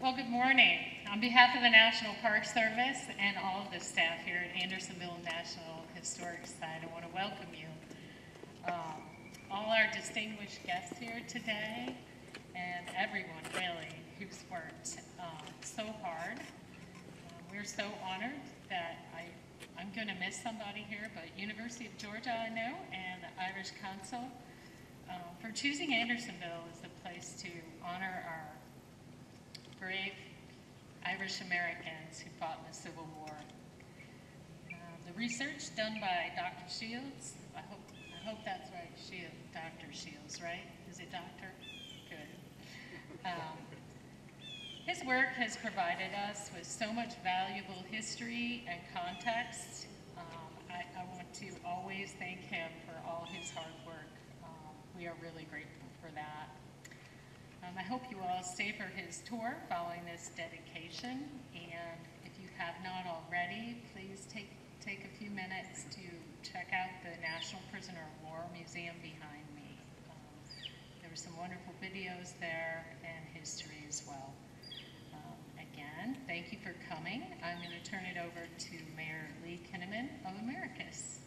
Well, good morning. On behalf of the National Park Service and all of the staff here at Andersonville National Historic Site, I want to welcome you. Um, all our distinguished guests here today, and everyone really who's worked um, so hard. We're so honored that I, I'm going to miss somebody here, but University of Georgia I know, and the Irish Council uh, for choosing Andersonville as the place to honor our brave Irish Americans who fought in the Civil War. Uh, the research done by Dr. Shields, I hope, I hope that's right, Shield, Dr. Shields, right? Is it doctor? Good. Um, his work has provided us with so much valuable history and context. Um, I, I, want to always thank him for all his hard work. Um, we are really grateful for that. Um, I hope you all stay for his tour following this dedication. And if you have not already, please take, take a few minutes to check out the National Prisoner of War Museum behind me. Um, there were some wonderful videos there and history as well. Um, again, thank you for coming. I'm going to turn it over to Mayor Lee Kinnamon of Americus.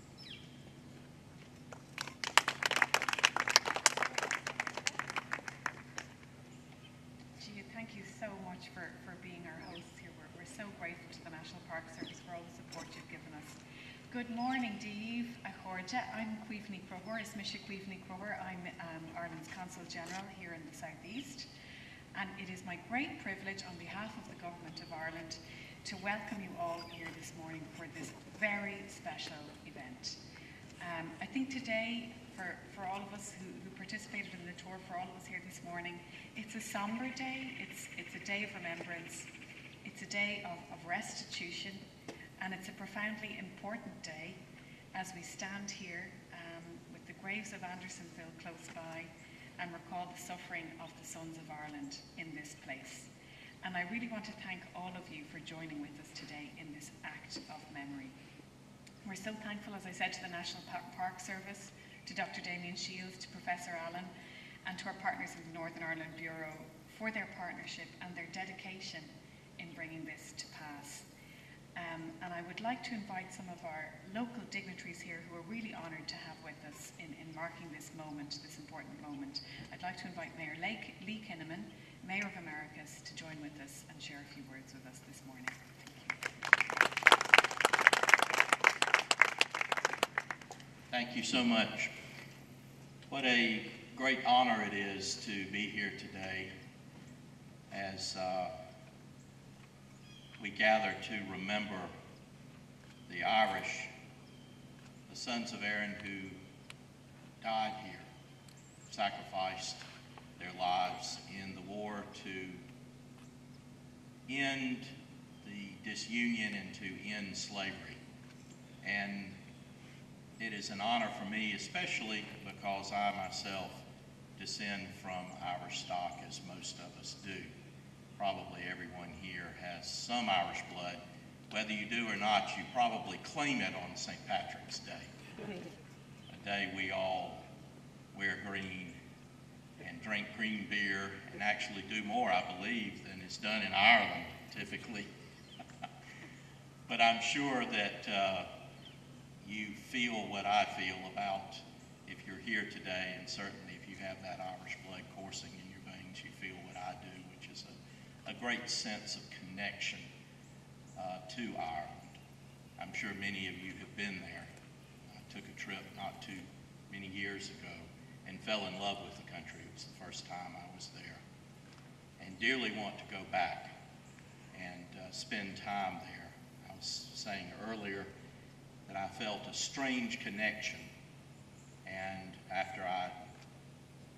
thank you so much for, for being our hosts here. We're, we're so grateful to the National Park Service for all the support you've given us. Good morning, I'm Cuivni Croher, Ismisha Cuivni Croher. I'm um, Ireland's Consul General here in the Southeast. And it is my great privilege on behalf of the Government of Ireland to welcome you all here this morning for this very special event. Um, I think today, for, for all of us who, who participated in the tour, for all of us here this morning, it's a somber day, it's, it's a day of remembrance, it's a day of, of restitution, and it's a profoundly important day as we stand here um, with the graves of Andersonville close by and recall the suffering of the sons of Ireland in this place. And I really want to thank all of you for joining with us today in this act of memory. We're so thankful, as I said, to the National Park Service, to Dr. Damian Shiels, to Professor Allen, and to our partners in the Northern Ireland Bureau for their partnership and their dedication in bringing this to pass. Um, and I would like to invite some of our local dignitaries here who are really honoured to have with us in, in, marking this moment, this important moment. I'd like to invite Mayor Lake, Lee Kinnamon, Mayor of Americus, to join with us and share a few words with us this morning. Thank you, Thank you so much. What a great honor it is to be here today as uh, we gather to remember the Irish, the sons of Erin who died here, sacrificed their lives in the war to end the disunion and to end slavery. And it is an honor for me, especially because I myself descend from Irish stock, as most of us do. Probably everyone here has some Irish blood. Whether you do or not, you probably claim it on St. Patrick's Day, a day we all wear green and drink green beer and actually do more, I believe, than is done in Ireland typically. but I'm sure that uh, you feel what I feel about if you're here today, and certainly if you have that Irish blood coursing a, great sense of connection uh, to Ireland. I'm sure many of you have been there. I took a trip not too many years ago and fell in love with the country. It was the first time I was there. And dearly want to go back and uh, spend time there. I was saying earlier, that I felt a strange connection. And after I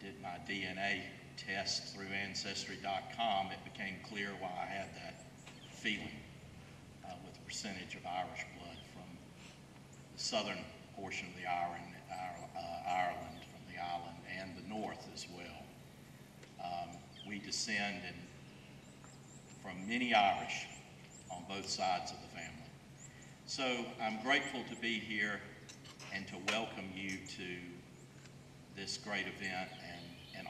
did my DNA test through Ancestry.com, it became clear why I had that feeling uh, with the percentage of Irish blood from the southern portion of the Ireland, uh, Ireland from the island, and the north as well. Um, we descend in, from many Irish on both sides of the family. So I'm grateful to be here and to welcome you to this great event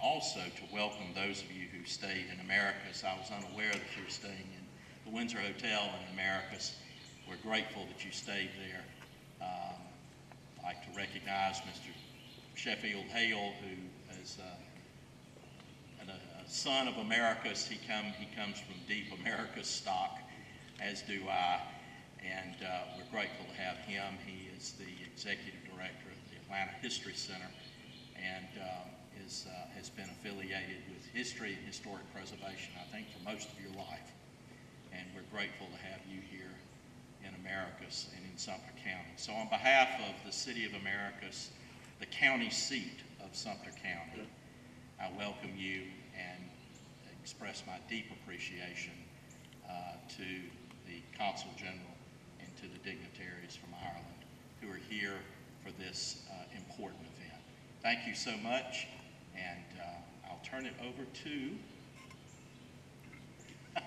also to welcome those of you who stayed in Americus. I was unaware that you were staying in the Windsor Hotel in Americus. We're grateful that you stayed there. Um, I'd like to recognize Mr. Sheffield Hale, who is uh, a, a son of Americus. He come he comes from deep Americus stock, as do I, and uh, we're grateful to have him. He is the executive director of the Atlanta History Center, and um, is uh, has been affiliated with history and historic preservation, I think, for most of your life. And we're grateful to have you here in Americus and in Sumter County. So on behalf of the City of Americus, the county seat of Sumter County, I welcome you and express my deep appreciation uh, to the Consul General and to the dignitaries from Ireland who are here for this uh, important event. Thank you so much, and uh, I'll turn it over to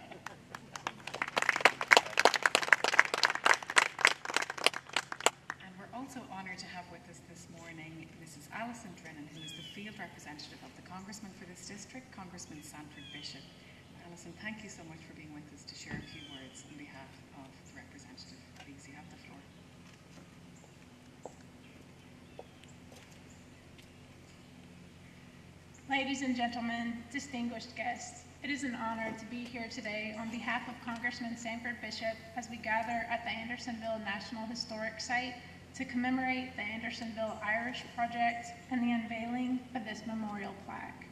And we're also honoured to have with us this morning Mrs. Alison Drennan, who is the field representative of the Congressman for this district, Congressman Sanford Bishop. Alison, thank you so much for being with us to share a few words on behalf of the representative. Please, you have the floor. Ladies and gentlemen, distinguished guests, it is an honor to be here today on behalf of Congressman Sanford Bishop as we gather at the Andersonville National Historic Site to commemorate the Andersonville Irish Project and the unveiling of this memorial plaque.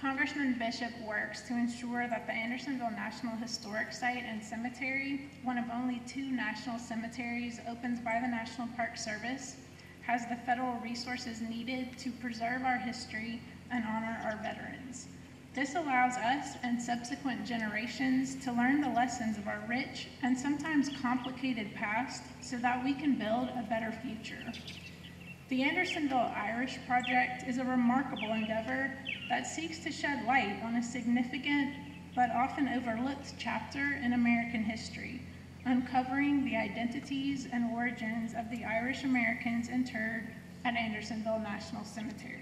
Congressman Bishop works to ensure that the Andersonville National Historic Site and Cemetery, one of only two national cemeteries opened by the National Park Service, has the federal resources needed to preserve our history and honor our veterans. This allows us and subsequent generations to learn the lessons of our rich and sometimes complicated past so that we can build a better future. The Andersonville Irish Project is a remarkable endeavor that seeks to shed light on a significant but often overlooked chapter in American history, uncovering the identities and origins of the Irish Americans interred at Andersonville National Cemetery.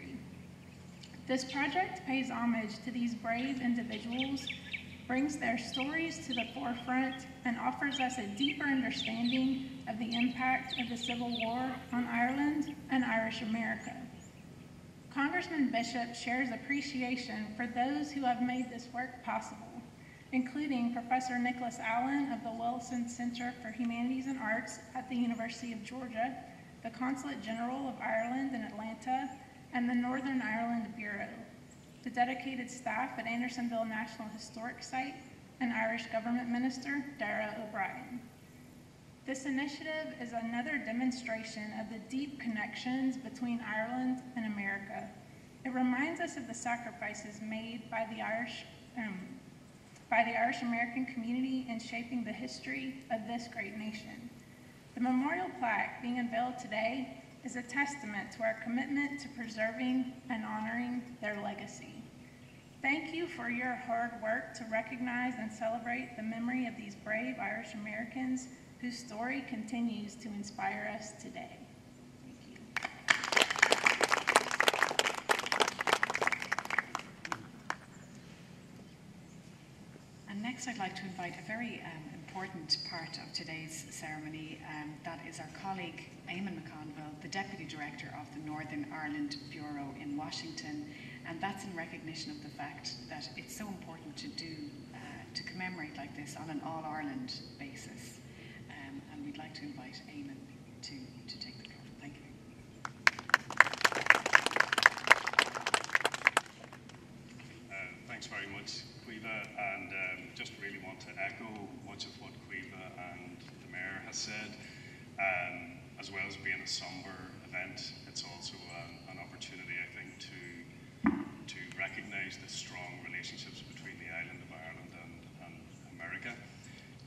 This project pays homage to these brave individuals, brings their stories to the forefront, and offers us a deeper understanding of the impact of the Civil War on Ireland and Irish America. Congressman Bishop shares appreciation for those who have made this work possible, including Professor Nicholas Allen of the Wilson Center for Humanities and Arts at the University of Georgia, the Consulate General of Ireland in Atlanta, and the Northern Ireland Bureau, the dedicated staff at Andersonville National Historic Site, and Irish Government Minister Darragh O'Brien. This initiative is another demonstration of the deep connections between Ireland and America. It reminds us of the sacrifices made by the Irish, um, by the Irish American community in shaping the history of this great nation. The memorial plaque being unveiled today is a testament to our commitment to preserving and honoring their legacy. Thank you for your hard work to recognize and celebrate the memory of these brave Irish Americans whose story continues to inspire us today. Thank you. And next, I'd like to invite a very um, important part of today's ceremony. Um, that is our colleague, Eamon McConville, the Deputy Director of the Northern Ireland Bureau in Washington. And that's in recognition of the fact that it's so important to do, uh, to commemorate like this on an all Ireland basis. Um, and we'd like to invite Eamon to, to take the floor. Thank you. Uh, Thanks very much, Quiva, and um, just really want to echo much of what Quiva and the Mayor has said. Um, as somber event, it's also um, an opportunity, I think, to to recognise the strong relationships between the island of Ireland and, and America.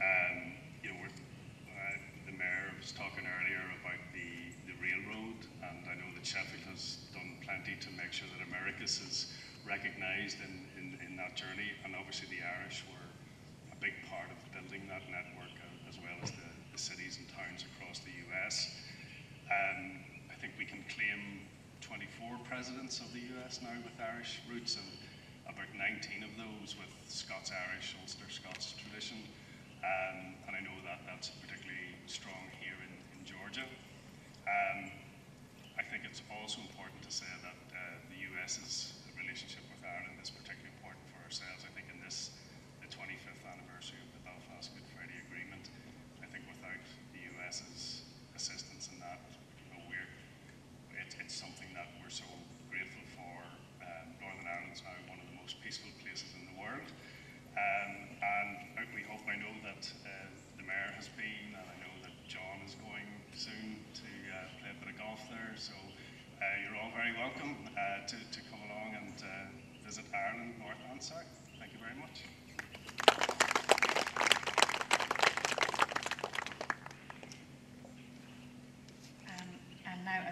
Um, you know, uh, the Mayor was talking earlier about the, the railroad, and I know that Sheffield has done plenty to make sure that Americus is recognised in, in, in that journey, and obviously the Irish were a big part of building that network, uh, as well as the, the cities and towns across the US. Um, I think we can claim 24 presidents of the US now with Irish roots, and about 19 of those with Scots-Irish, Ulster Scots tradition. Um, and I know that that's particularly strong here in, in Georgia. Um, I think it's also important to say that uh, the US's relationship with Ireland is particularly important for ourselves. I think in this, the 25th anniversary of the Belfast Good Friday Agreement, I think without the US's assistance in that, you know, we're, it, it's something that we're so grateful for. Um, Northern Ireland's now one of the most peaceful places in the world. Um, and I- we hope, I know that uh, the mayor has been, and I know that John is going soon to uh, play a bit of golf there. So uh, you're all very welcome uh, to, to come along and uh, visit Ireland, North and South. Thank you very much. Um, and now uh,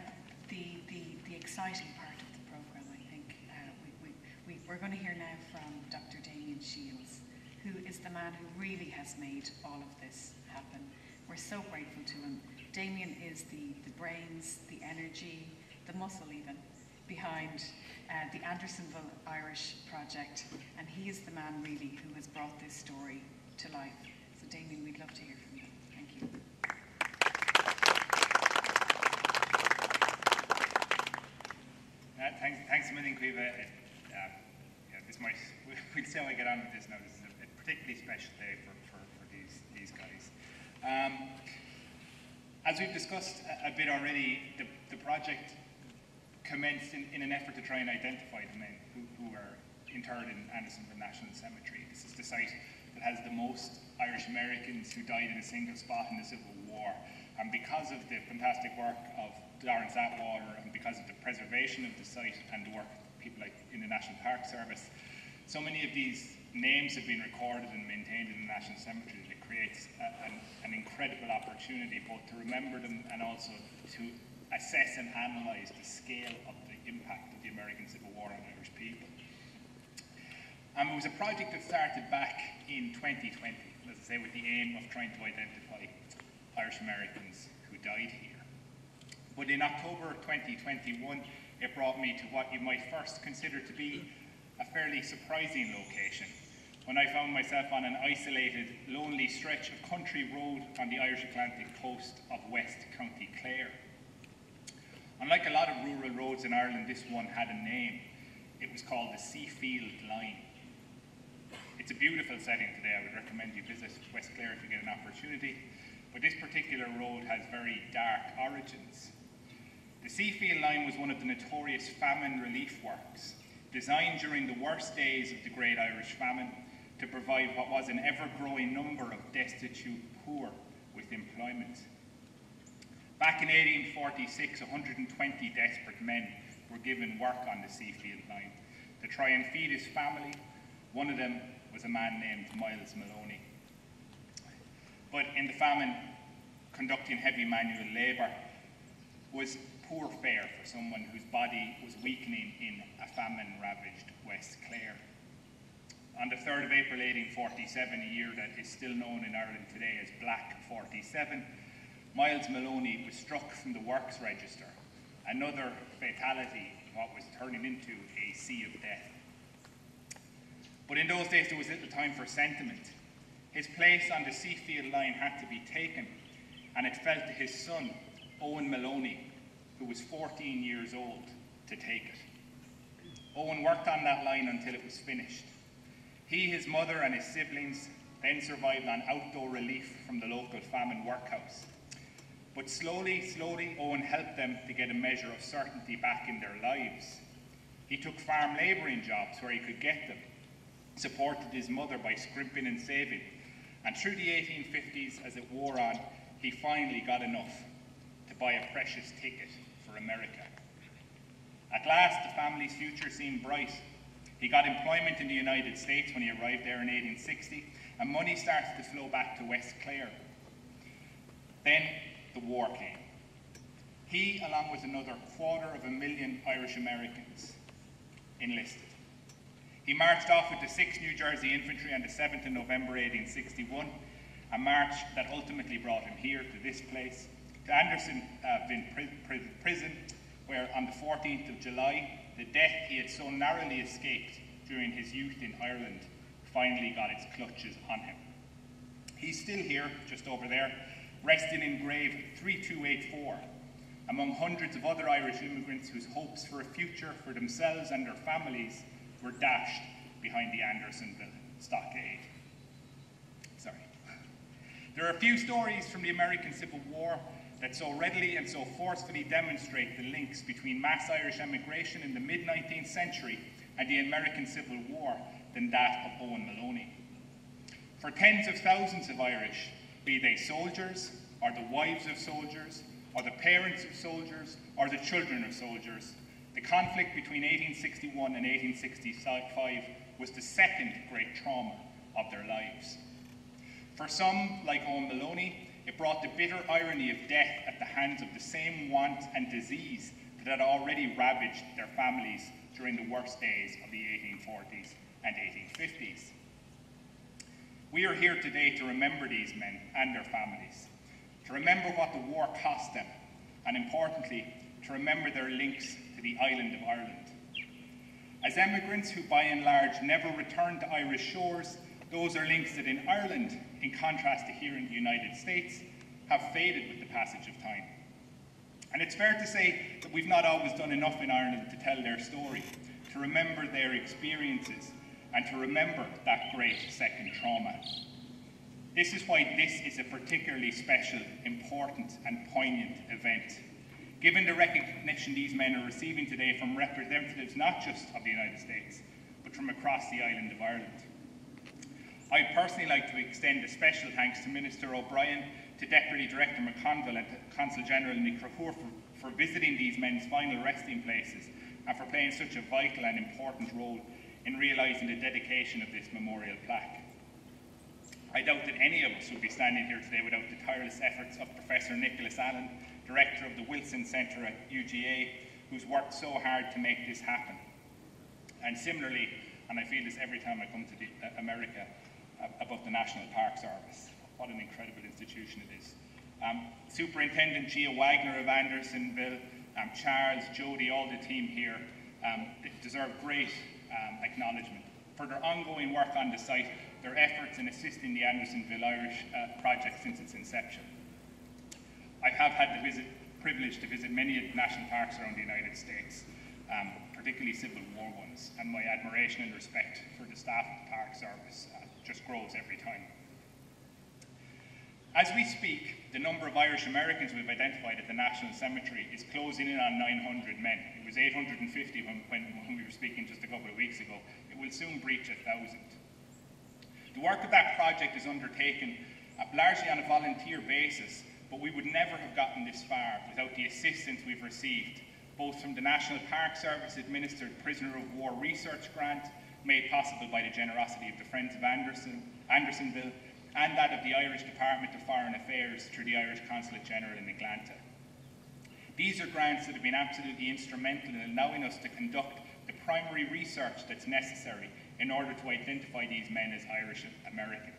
the, the, the exciting part of the programme, I think. Uh, we, we, we, we're going to hear now from Dr. Damian Shiels, who is the man who really has made all of this happen. We're so grateful to him. Damian is the, the brains, the energy, the muscle even, behind uh, the Andersonville Irish Project, and he is the man really who has brought this story to life. So Damian, we'd love to hear from you. Thank you. Uh, thanks, thanks a million. How I get on with this now. This is a, particularly special day for, for, for these, these guys. Um, as we've discussed a, a bit already, the, the project commenced in, in an effort to try and identify the men who, who interred in Andersonville National Cemetery. This is the site that has the most Irish Americans who died in a single spot in the Civil War. And because of the fantastic work of Dorence Atwater and because of the preservation of the site and the work of people like in the National Park Service, so many of these names have been recorded and maintained in the National Cemetery that it creates a, an, an incredible opportunity both to remember them and also to assess and analyse the scale of the impact of the American Civil War on Irish people. It was a project that started back in 2020, as I say, with the aim of trying to identify Irish Americans who died here. But in October 2021, it brought me to what you might first consider to be a fairly surprising location when I found myself on an isolated, lonely stretch of country road on the Irish Atlantic coast of West County Clare. Unlike a lot of rural roads in Ireland, this one had a name. It was called the Seafield Line. It's a beautiful setting today. I would recommend you visit West Clare if you get an opportunity. But this particular road has very dark origins. The Seafield Line was one of the notorious famine relief works, designed during the worst days of the Great Irish Famine to provide what was an ever-growing number of destitute poor with employment. Back in 1846, 120 desperate men were given work on the Seafield Line to try and feed his family. One of them was a man named Miles Maloney. But in the famine, conducting heavy manual labour was poor fare for someone whose body was weakening in a famine-ravaged West Clare. On the 3rd of April 1847, a year that is still known in Ireland today as Black 47, Miles Maloney was struck from the works register, another fatality in what was turning into a sea of death. But in those days, there was little time for sentiment. His place on the Seafield line had to be taken, and it fell to his son, Owen Maloney, who was 14 years old, to take it. Owen worked on that line until it was finished. He, his mother, and his siblings then survived on outdoor relief from the local famine workhouse. But slowly, slowly, Owen helped them to get a measure of certainty back in their lives. He took farm labouring jobs where he could get them, supported his mother by scrimping and saving, and through the 1850s, as it wore on, he finally got enough to buy a precious ticket for America. At last, the family's future seemed bright. He got employment in the United States when he arrived there in 1860, and money started to flow back to West Clare. Then the war came. He, along with another quarter of a million Irish Americans, enlisted. He marched off with the 6th New Jersey Infantry on the 7th of November 1861, a march that ultimately brought him here to this place, to Anderson uh, pri- pri- Prison, where on the 14th of July the death he had so narrowly escaped during his youth in Ireland finally got its clutches on him. He's still here, just over there, resting in grave 3284, among hundreds of other Irish immigrants whose hopes for a future for themselves and their families were dashed behind the Andersonville stockade. Sorry. There are a few stories from the American Civil War that so readily and so forcefully demonstrate the links between mass Irish emigration in the mid 19th century and the American Civil War than that of Owen Maloney. For tens of thousands of Irish, be they soldiers, or the wives of soldiers, or the parents of soldiers, or the children of soldiers, the conflict between 1861 and 1865 was the second great trauma of their lives. For some, like Owen Moloney, it brought the bitter irony of death at the hands of the same want and disease that had already ravaged their families during the worst days of the 1840s and 1850s. We are here today to remember these men and their families, to remember what the war cost them, and importantly, to remember their links to the island of Ireland. As emigrants who by and large never returned to Irish shores, those are links that in Ireland, in contrast to here in the United States, have faded with the passage of time. And it's fair to say that we've not always done enough in Ireland to tell their story, to remember their experiences, and to remember that great second trauma. This is why this is a particularly special, important, and poignant event. Given the recognition these men are receiving today from representatives not just of the United States, but from across the island of Ireland. I'd personally like to extend a special thanks to Minister O'Brien, to Deputy Director McConville and Consul General Nick for, for visiting these men's final resting places and for playing such a vital and important role in realising the dedication of this memorial plaque. I doubt that any of us would be standing here today without the tireless efforts of Professor Nicholas Allen, Director of the Wilson Centre at UGA, who's worked so hard to make this happen. And similarly, and I feel this every time I come to the, uh, America, about the National Park Service. What an incredible institution it is. Um, Superintendent Gia Wagner of Andersonville, um, Charles, Jody, all the team here um, deserve great um, acknowledgement for their ongoing work on the site, their efforts in assisting the Andersonville Irish uh, project since its inception. I have had the visit, privilege to visit many national parks around the United States, um, particularly Civil War ones, and my admiration and respect for the staff of the Park Service uh, just grows every time. As we speak, the number of Irish Americans we've identified at the National Cemetery is closing in on 900 men. It was 850 when, when, when we were speaking just a couple of weeks ago. It will soon breach 1,000. The work of that project is undertaken uh, largely on a volunteer basis, but we would never have gotten this far without the assistance we've received, both from the National Park Service administered Prisoner of War Research Grant, made possible by the generosity of the Friends of Anderson, Andersonville, and that of the Irish Department of Foreign Affairs through the Irish Consulate General in Atlanta. These are grants that have been absolutely instrumental in allowing us to conduct the primary research that's necessary in order to identify these men as Irish American.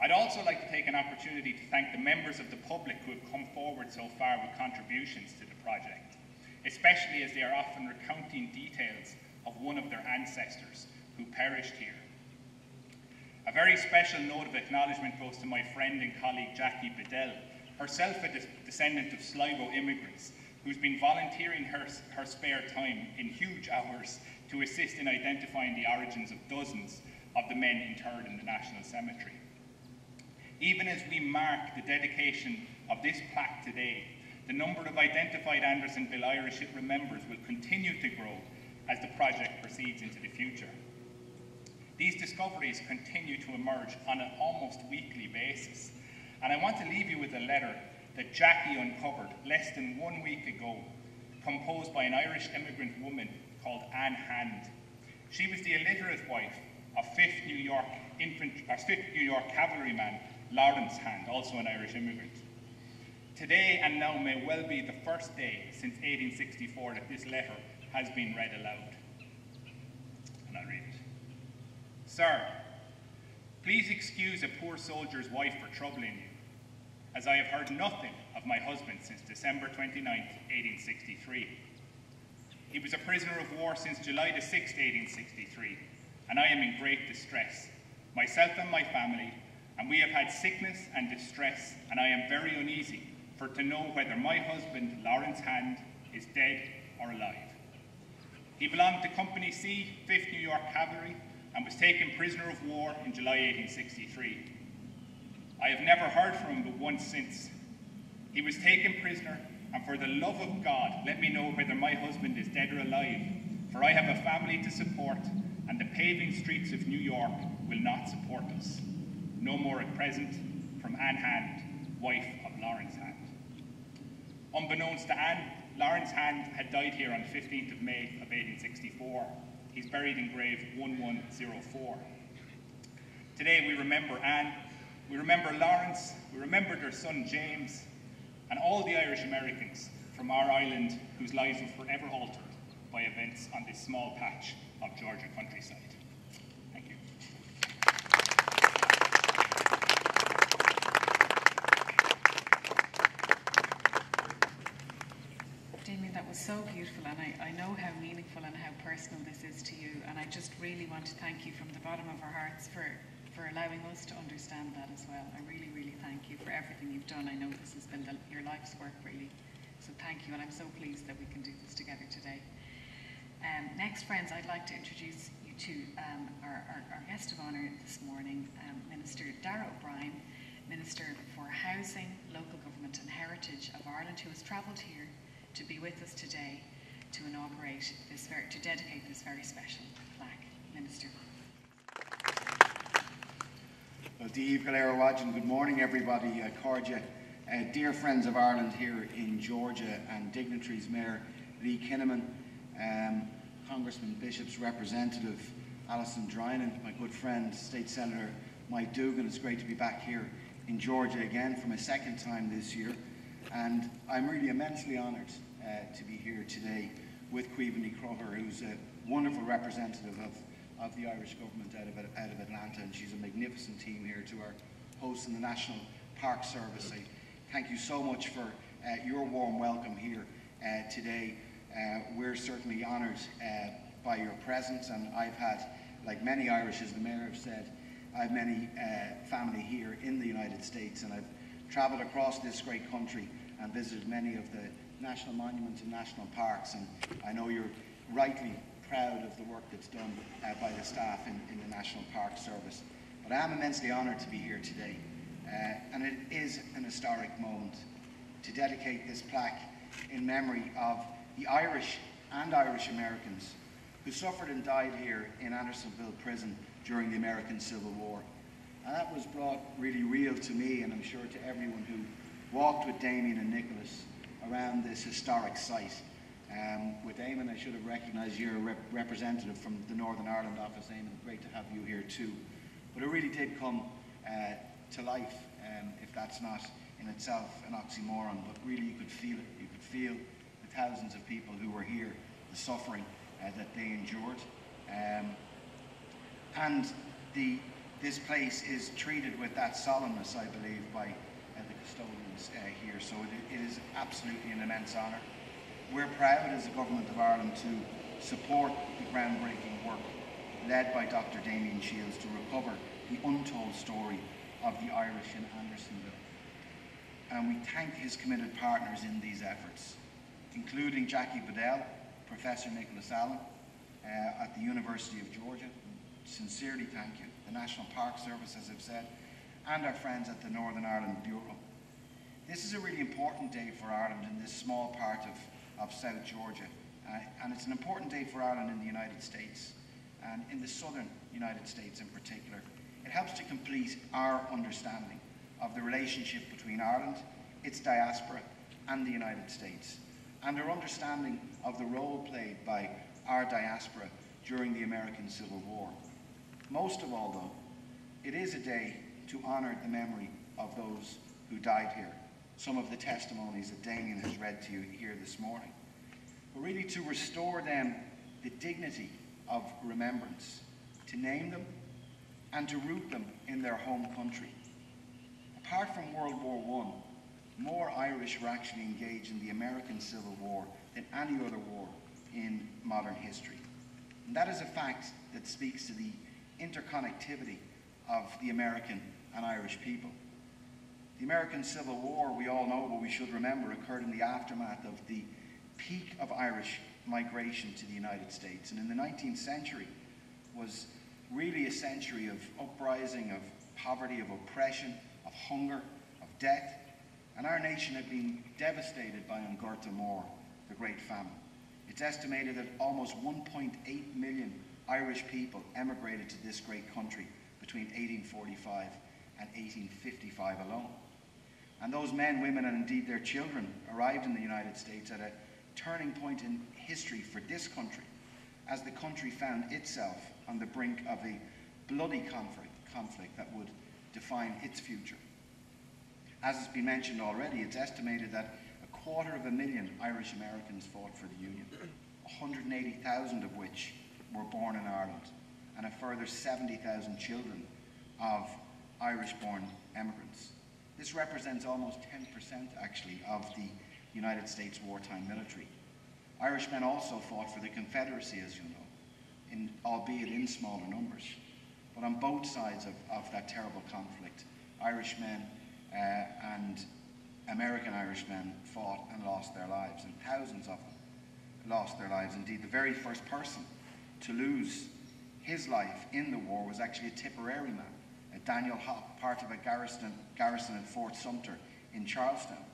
I'd also like to take an opportunity to thank the members of the public who have come forward so far with contributions to the project, especially as they are often recounting details of one of their ancestors who perished here. A very special note of acknowledgement goes to my friend and colleague Jackie Bedell, herself a descendant of Sligo immigrants, who's been volunteering her, her spare time in huge hours to assist in identifying the origins of dozens of the men interred in the National Cemetery. Even as we mark the dedication of this plaque today, the number of identified Andersonville Irish it remembers will continue to grow as the project proceeds into the future. These discoveries continue to emerge on an almost weekly basis, and I want to leave you with a letter that Jackie uncovered less than one week ago, composed by an Irish immigrant woman called Anne Hand. She was the illiterate wife of 5th New York, Infant, uh, or 5th New York cavalryman Lawrence Hand, also an Irish immigrant. Today and now may well be the first day since 1864 that this letter has been read aloud. And I read it. Sir, please excuse a poor soldier's wife for troubling you, as I have heard nothing of my husband since December 29, 1863. He was a prisoner of war since July the 6th, 1863, and I am in great distress, myself and my family, and we have had sickness and distress, and I am very uneasy for to know whether my husband, Lawrence Hand, is dead or alive. He belonged to Company C, 5th New York Cavalry, and was taken prisoner of war in July 1863. I have never heard from him but once since. He was taken prisoner, and for the love of God, let me know whether my husband is dead or alive, for I have a family to support, and the paving streets of New York will not support us. No more at present, from Anne Hand, wife of Lawrence Hand. Unbeknownst to Anne, Lawrence Hand had died here on the 15th of May of 1864. He's buried in grave 1104. Today we remember Anne, we remember Lawrence, we remember their son James, and all the Irish Americans from our island whose lives were forever altered by events on this small patch of Georgia countryside. Thank you. Damian, that was so beautiful, and I, I know how meaningful and how personal this is to you. And I just really want to thank you from the bottom of our hearts for, for allowing us to understand that as well. I really, really thank you for everything you've done. I know this has been the, your life's work, really. So thank you, and I'm so pleased that we can do this together today. Um, next, friends, I'd like to introduce you to um, our, our, our guest of honour this morning, um, Minister Darragh O'Brien, Minister for Housing, Local Government and Heritage of Ireland, who has travelled here to be with us today to inaugurate this, ver- to dedicate this very special plaque. Minister. Well, Dave good morning, everybody. Uh, uh, dear friends of Ireland here in Georgia, and dignitaries, Mayor Lee Kinnamon, um, Congressman Bishop's representative Alison Drynan, my good friend, State Senator Mike Dugan. It's great to be back here in Georgia again for my second time this year. And I'm really immensely honoured uh, to be here today with Queevany Croher, who's a wonderful representative of of the Irish government out of, out of Atlanta, and she's a magnificent team here to our hosts in the National Park Service. I thank you so much for uh, your warm welcome here uh, today. Uh, we're certainly honoured uh, by your presence, and I've had, like many Irish, as the Mayor have said, I have many uh, family here in the United States, and I've travelled across this great country and visited many of the national monuments and national parks, and I know you're rightly proud of the work that's done uh, by the staff in, in, the National Park Service. But I am immensely honoured to be here today, uh, and it is an historic moment to dedicate this plaque in memory of the Irish and Irish Americans who suffered and died here in Andersonville Prison during the American Civil War. And that was brought really real to me, and I'm sure to everyone who walked with Damian and Nicholas around this historic site. Um, with Eamon, I should have recognised you're a rep representative from the Northern Ireland office, Eamon. Great to have you here too. But it really did come uh, to life, um, if that's not in itself an oxymoron, but really you could feel it. You could feel the thousands of people who were here, the suffering uh, that they endured. Um, and the, this place is treated with that solemnness, I believe, by uh, the custodians uh, here. So it, it is absolutely an immense honour. We're proud as the Government of Ireland to support the groundbreaking work led by Dr Damian Shiels to recover the untold story of the Irish in Andersonville. And we thank his committed partners in these efforts, including Jackie Bedell, Professor Nicholas Allen uh, at the University of Georgia. Sincerely thank you. National Park Service, as I've said, and our friends at the Northern Ireland Bureau. This is a really important day for Ireland in this small part of of South Georgia. Uh, and it's an important day for Ireland in the United States, and in the southern United States in particular. It helps to complete our understanding of the relationship between Ireland, its diaspora, and the United States, and our understanding of the role played by our diaspora during the American Civil War. Most of all, though, it is a day to honour the memory of those who died here some of the testimonies that Damian has read to you here this morning. But really to restore them the dignity of remembrance, to name them and to root them in their home country. Apart from World War I, more Irish were actually engaged in the American Civil War than any other war in modern history. And that is a fact that speaks to the interconnectivity of the American and Irish people. The American Civil War, we all know, but we should remember, occurred in the aftermath of the peak of Irish migration to the United States. And in the 19th century was really a century of uprising, of poverty, of oppression, of hunger, of death. And our nation had been devastated by An Gorta Mór, the Great Famine. It's estimated that almost 1.8 million Irish people emigrated to this great country between 1845 and 1855 alone. And those men, women, and indeed their children arrived in the United States at a turning point in history for this country as the country found itself on the brink of a bloody conflict, conflict that would define its future. As has been mentioned already, it's estimated that a quarter of a million Irish Americans fought for the Union, 180,000 of which were born in Ireland, and a further 70,000 children of Irish-born immigrants. This represents almost 10% actually of the United States wartime military. Irishmen also fought for the Confederacy, as you know, in, albeit in smaller numbers. But on both sides of, of that terrible conflict, Irishmen uh, and American Irishmen fought and lost their lives, and thousands of them lost their lives. Indeed, the very first person to lose his life in the war was actually a Tipperary man, a Daniel Hough, part of a garrison, garrison at Fort Sumter in Charlestown.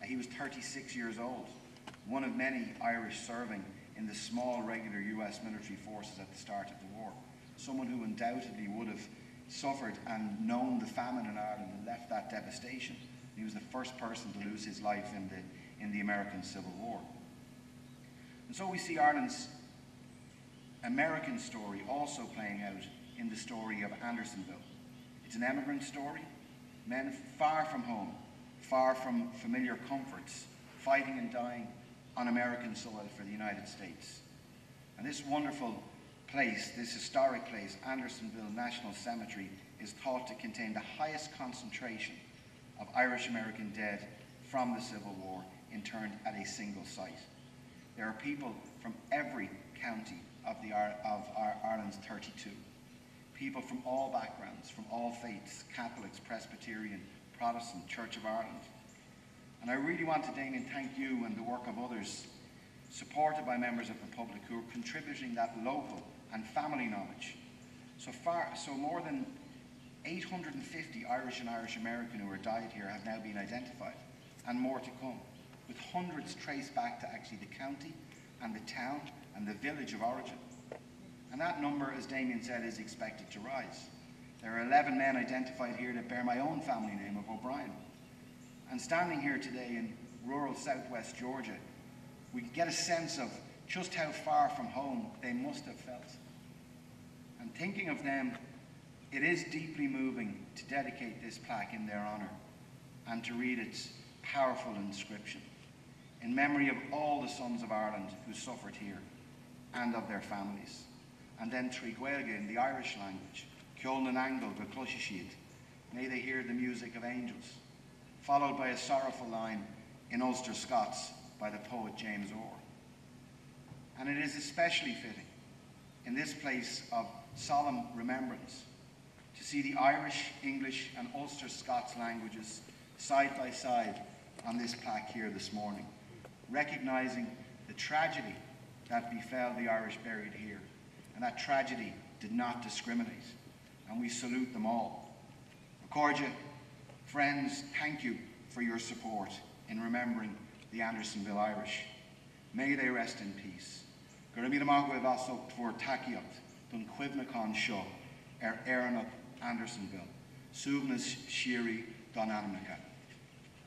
Uh, he was 36 years old, one of many Irish serving in the small regular US military forces at the start of the war. Someone who undoubtedly would have suffered and known the famine in Ireland and left that devastation. He was the first person to lose his life in the, in the American Civil War. And so we see Ireland's American story also playing out in the story of Andersonville. It's an emigrant story, men far from home, far from familiar comforts, fighting and dying on American soil for the United States. And this wonderful place, this historic place, Andersonville National Cemetery, is thought to contain the highest concentration of Irish American dead from the Civil War interned at a single site. There are people from every county of, the, of our, Ireland's 32. People from all backgrounds, from all faiths, Catholics, Presbyterian, Protestant, Church of Ireland. And I really want to, Damian, thank you and the work of others, supported by members of the public who are contributing that local and family knowledge. So far, so more than 850 Irish and Irish American who are died here have now been identified, and more to come, with hundreds traced back to actually the county and the town and the village of origin. And that number, as Damian said, is expected to rise. There are 11 men identified here that bear my own family name of O'Brien. And standing here today in rural southwest Georgia, we can get a sense of just how far from home they must have felt. And thinking of them, it is deeply moving to dedicate this plaque in their honour and to read its powerful inscription in memory of all the sons of Ireland who suffered here and of their families. And then Trí Gaeilge in the Irish language, na nGaedheal go Cloisise may they hear the music of angels, followed by a sorrowful line in Ulster Scots by the poet James Orr. And it is especially fitting in this place of solemn remembrance to see the Irish, English, and Ulster Scots languages side by side on this plaque here this morning, recognizing the tragedy that befell the Irish buried here. And that tragedy did not discriminate. And we salute them all. A chairde, friends, thank you for your support in remembering the Andersonville Irish. May they rest in peace. Gurmida Magwe Vaso for Takiot, Dun Quivnacon Shaw, Er Eranuk Andersonville, Suvnas Shiri Don Anamaka.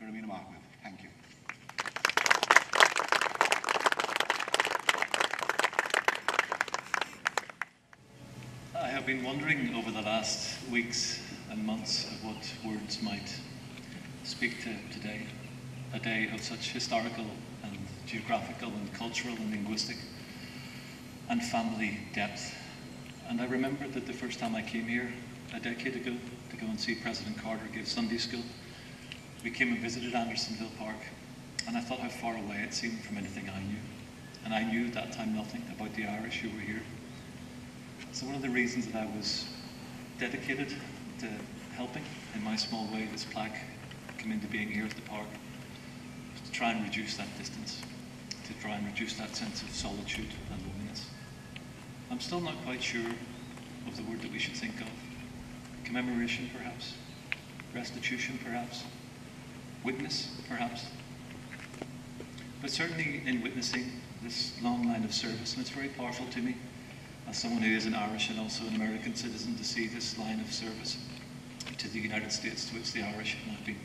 Gurmida Magwe. Thank you. I have been wondering over the last weeks and months of what words might speak to today, a day of such historical and geographical and cultural and linguistic and family depth. And I remember that the first time I came here a decade ago to go and see President Carter give Sunday school, we came and visited Andersonville Park, and I thought how far away it seemed from anything I knew. and I knew at that time nothing about the Irish who were here. So one of the reasons that I was dedicated to helping in my small way this plaque come into being here at the park was to try and reduce that distance, to try and reduce that sense of solitude and loneliness. I'm still not quite sure of the word that we should think of. Commemoration, perhaps. Restitution, perhaps. Witness, perhaps. But certainly in witnessing this long line of service, and it's very powerful to me as someone who is an Irish and also an American citizen to see this line of service to the United States to which the Irish have not been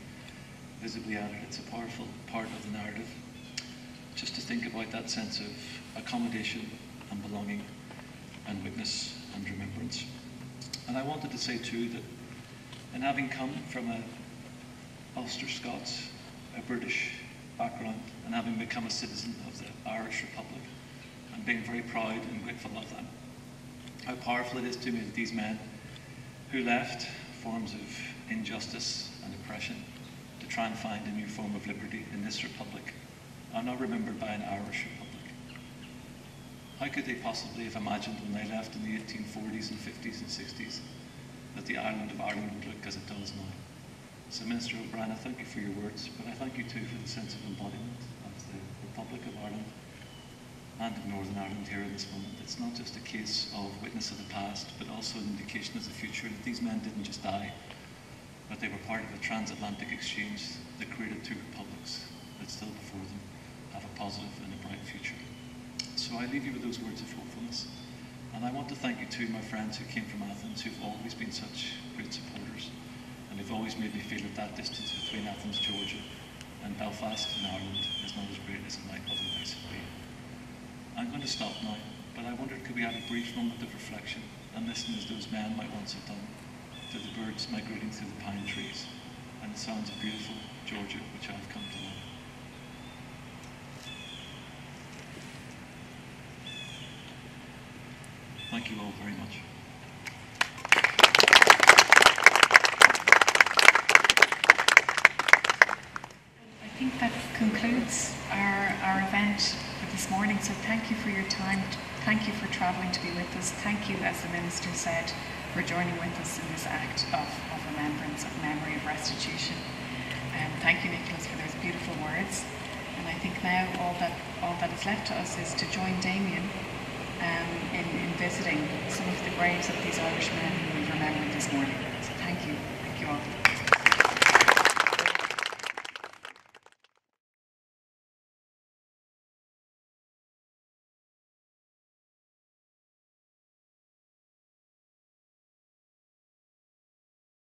visibly added. It's a powerful part of the narrative. Just to think about that sense of accommodation and belonging and witness and remembrance. And I wanted to say too that in having come from a Ulster Scots, a British background, and having become a citizen of the Irish Republic, and being very proud and grateful of that, how powerful it is to me that these men who left forms of injustice and oppression to try and find a new form of liberty in this republic are now remembered by an Irish republic. How could they possibly have imagined when they left in the 1840s and 50s and 60s that the island of Ireland would look as it does now? So Minister O'Brien, I thank you for your words, but I thank you too for the sense of embodiment of the Republic of Ireland and of Northern Ireland here in this moment. It's not just a case of witness of the past, but also an indication of the future, that these men didn't just die, but they were part of a transatlantic exchange that created two republics that still before them have a positive and a bright future. So I leave you with those words of hopefulness. And I want to thank you too, my friends who came from Athens, who've always been such great supporters, and who've always made me feel that that distance between Athens, Georgia, and Belfast in Ireland is not as great as it might otherwise be. I'm going to stop now, but I wondered could we have a brief moment of reflection and listen as those men might once have done to the birds migrating through the pine trees and the sounds of beautiful Georgia which I've come to love. Thank you all very much. I think that concludes our, our event this morning. So thank you for your time. Thank you for travelling to be with us. Thank you, as the Minister said, for joining with us in this act of, of remembrance, of memory, of restitution. Um, thank you, Nicholas, for those beautiful words. And I think now all that all that is left to us is to join Damian um, in, in visiting some of the graves of these Irish men who we've remembered this morning. So thank you.